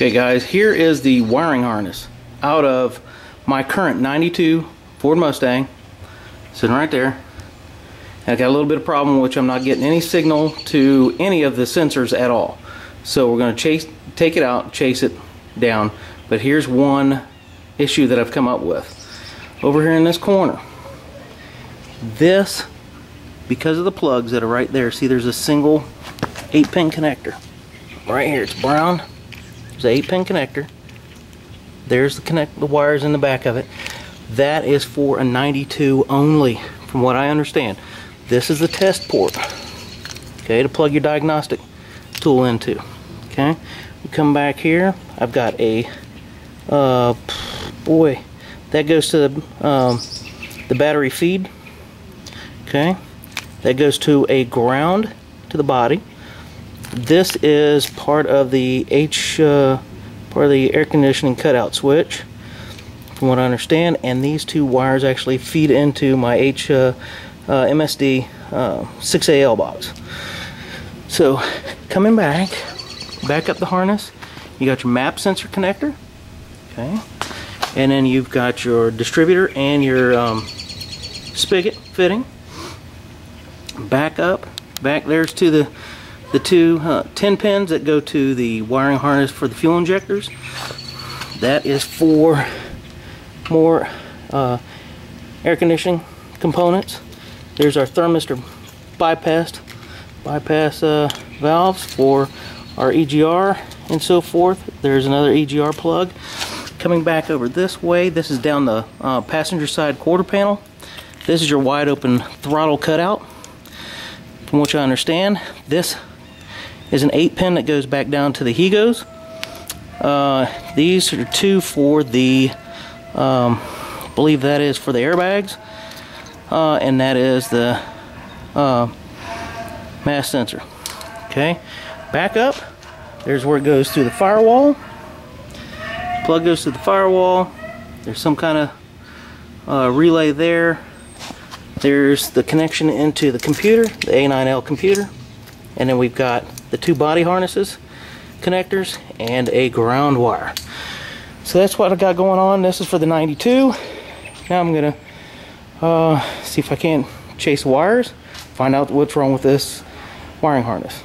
Okay guys, here is the wiring harness out of my current 92 Ford Mustang. Sitting right there. I got a little bit of problem which I'm not getting any signal to any of the sensors at all. So we're going to chase, take it out, chase it down. But here's one issue that I've come up with. Over here in this corner, this, because of the plugs that are right there, see there's a single 8 pin connector. Right here, it's brown. There's an 8 pin connector. There's the connect the wires in the back of it. That is for a 92 only, from what I understand. This is the test port, okay, to plug your diagnostic tool into, okay. We come back here, I've got a, uh, boy, that goes to the, um, the battery feed, okay. That goes to a ground to the body. This is part of the H, uh, part of the air conditioning cutout switch from what I understand and these two wires actually feed into my H uh, uh, MSD uh, 6AL box. So coming back back up the harness you got your map sensor connector okay and then you've got your distributor and your um, spigot fitting. Back up back there's to the the two uh, 10 pins that go to the wiring harness for the fuel injectors that is for more uh, air conditioning components. There's our thermactor bypass bypass uh, valves for our EGR and so forth. There's another EGR plug coming back over this way. This is down the uh, passenger side quarter panel. This is your wide open throttle cutout. From what I understand this is an 8 pin that goes back down to the Hegos. Uh, these are two for the, um, believe that is for the airbags, uh, and that is the uh, mass sensor. Okay, back up. There's where it goes through the firewall. Plug goes to the firewall. There's some kind of uh, relay there. There's the connection into the computer, the A9L computer. And then we've got the two body harnesses connectors and a ground wire. So that's what I got going on. This is for the 92 now I'm gonna uh, see if I can't chase wires find out what's wrong with this wiring harness